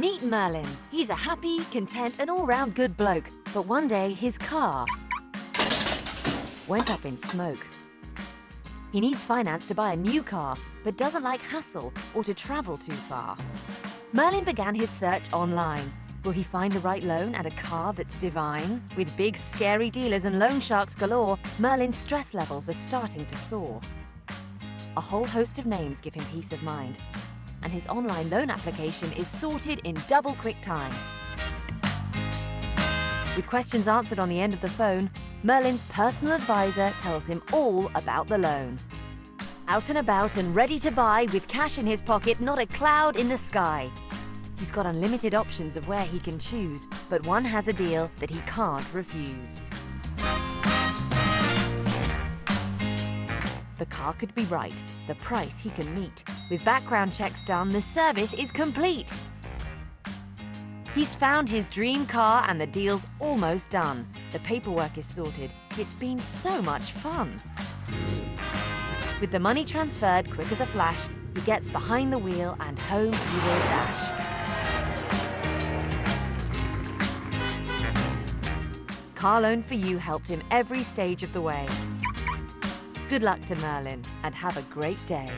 Meet Merlin. He's a happy, content, and all-round good bloke. But one day, his car went up in smoke. He needs finance to buy a new car, but doesn't like hassle or to travel too far. Merlin began his search online. Will he find the right loan and a car that's divine? With big, scary dealers and loan sharks galore, Merlin's stress levels are starting to soar. A whole host of names give him peace of mind, and his online loan application is sorted in double quick time. With questions answered on the end of the phone, Merlin's personal advisor tells him all about the loan. Out and about and ready to buy with cash in his pocket, not a cloud in the sky. He's got unlimited options of where he can choose, but one has a deal that he can't refuse. The car could be right, the price he can meet. With background checks done, the service is complete. He's found his dream car and the deal's almost done. The paperwork is sorted. It's been so much fun. With the money transferred quick as a flash, he gets behind the wheel and home he will dash. Car Loan for You helped him every stage of the way. Good luck to Merlin and have a great day.